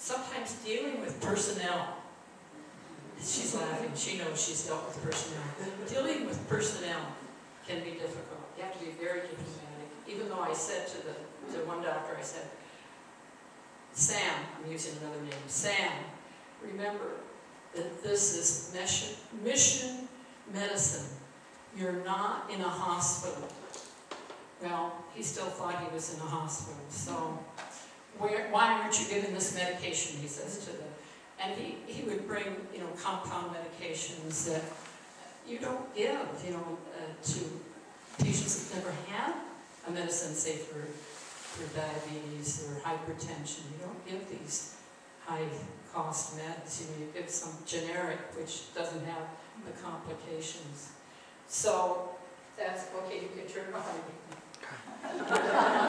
sometimes dealing with personnel, she's laughing, she knows she's dealt with personnel. Dealing with personnel can be difficult. You have to be very diplomatic. Even though I said to the, to one doctor, I said, Sam, I'm using another name, Sam, remember that this is mission, mission medicine. You're not in a hospital. Well, he still thought he was in a hospital, so where, why aren't you giving this medication, he says to the, and he, he would bring, you know, compound medications that you don't give, you know, uh, to patients that never had a medicine, say for, for diabetes or hypertension. You don't give these high-cost meds, you know, you give some generic, which doesn't have the complications. So, that's, okay, you can turn behind me.